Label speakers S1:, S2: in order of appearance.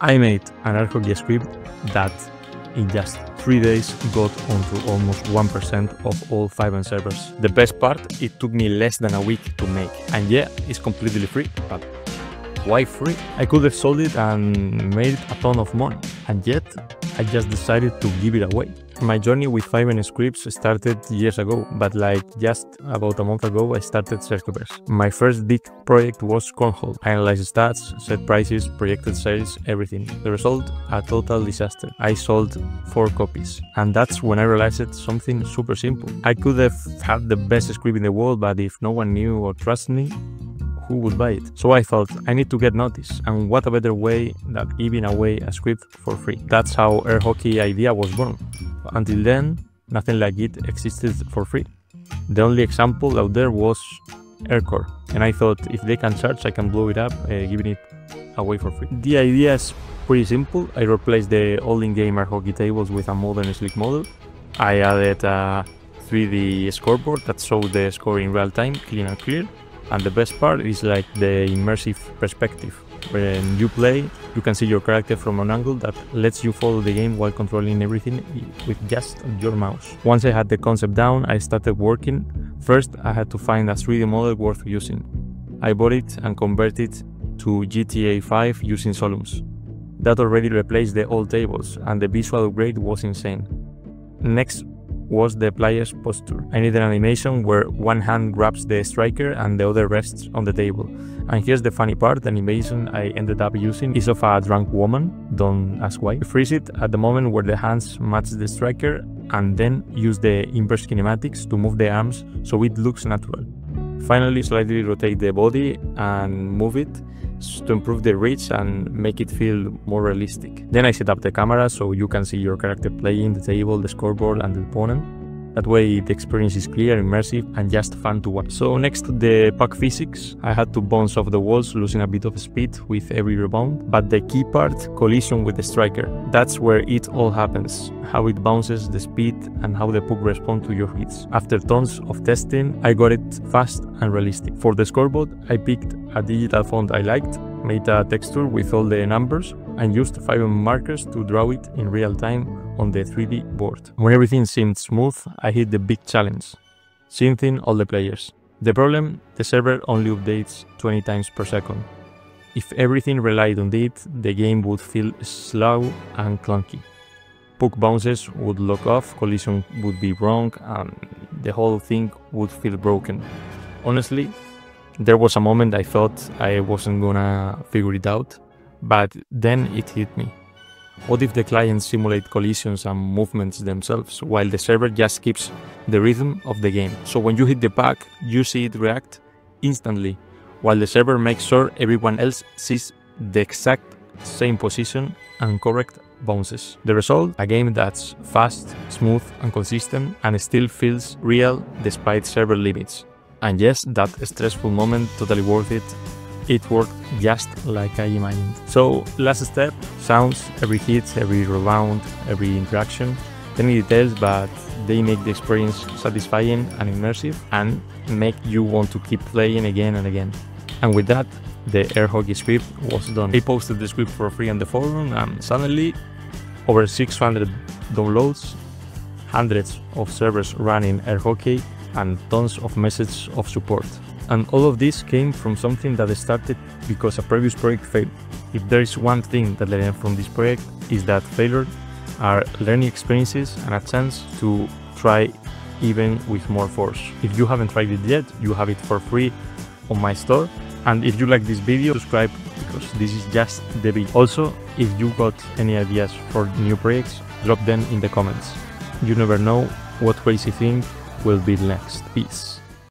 S1: I made an air script that in just three days got onto almost 1% of all FiveM servers. The best part, it took me less than a week to make. And yeah, it's completely free, but why free? I could have sold it and made a ton of money. And yet, I just decided to give it away. My journey with FiveM scripts started years ago, but like just about a month ago, I started Sergio Verse. My first big project was Cornhole. I analyzed stats, set prices, projected sales, everything. The result, a total disaster. I sold four copies. And that's when I realized something super simple. I could have had the best script in the world, but if no one knew or trusted me, who would buy it? So I thought I need to get noticed, and what a better way than giving away a script for free. That's how air hockey idea was born. Until then, nothing like it existed for free. The only example out there was Aircore, and I thought if they can charge, I can blow it up, uh, giving it away for free. The idea is pretty simple. I replaced the old in-game air hockey tables with a modern slick model. I added a 3D scoreboard that showed the score in real time, clean and clear. And the best part is like the immersive perspective. When you play, you can see your character from an angle that lets you follow the game while controlling everything with just your mouse. Once I had the concept down, I started working. First, I had to find a 3D model worth using. I bought it and converted it to GTA 5 using Sollumz. That already replaced the old tables, and the visual upgrade was insane. Next was the player's posture. I need an animation where one hand grabs the striker and the other rests on the table. And here's the funny part, the animation I ended up using is of a drunk woman, don't ask why. Freeze it at the moment where the hands match the striker and then use the inverse kinematics to move the arms so it looks natural. Finally, slightly rotate the body and move it to improve the reach and make it feel more realistic. Then I set up the camera so you can see your character playing the table, the scoreboard and the opponent. That way the experience is clear, immersive and just fun to watch. So next to the puck physics, I had to bounce off the walls, losing a bit of speed with every rebound. But the key part, collision with the striker. That's where it all happens. How it bounces, the speed and how the puck responds to your hits. After tons of testing, I got it fast and realistic. For the scoreboard, I picked a digital font I liked, made a texture with all the numbers and used FiveM markers to draw it in real time on the 3D board. When everything seemed smooth, I hit the big challenge, syncing all the players. The problem, the server only updates 20 times per second. If everything relied on it, the game would feel slow and clunky. Puck bounces would lock off, collision would be wrong, and the whole thing would feel broken. Honestly, there was a moment I thought I wasn't gonna figure it out, but then it hit me. What if the clients simulate collisions and movements themselves while the server just keeps the rhythm of the game? So when you hit the puck, you see it react instantly, while the server makes sure everyone else sees the exact same position and correct bounces. The result? A game that's fast, smooth and consistent and still feels real despite server limits. And yes, that stressful moment totally worth it it worked just like I imagined. So last step, sounds, every hit, every rebound, every interaction, tiny details, but they make the experience satisfying and immersive and make you want to keep playing again and again. And with that, the air hockey script was done. I posted the script for free on the forum and suddenly over 600 downloads, hundreds of servers running air hockey and tons of messages of support. And all of this came from something that started because a previous project failed. If there is one thing that I learned from this project is that failure are learning experiences and a chance to try even with more force. If you haven't tried it yet, you have it for free on my store. And if you like this video, subscribe because this is just the beginning. Also, if you got any ideas for new projects, drop them in the comments. You never know what crazy thing will be next. Peace.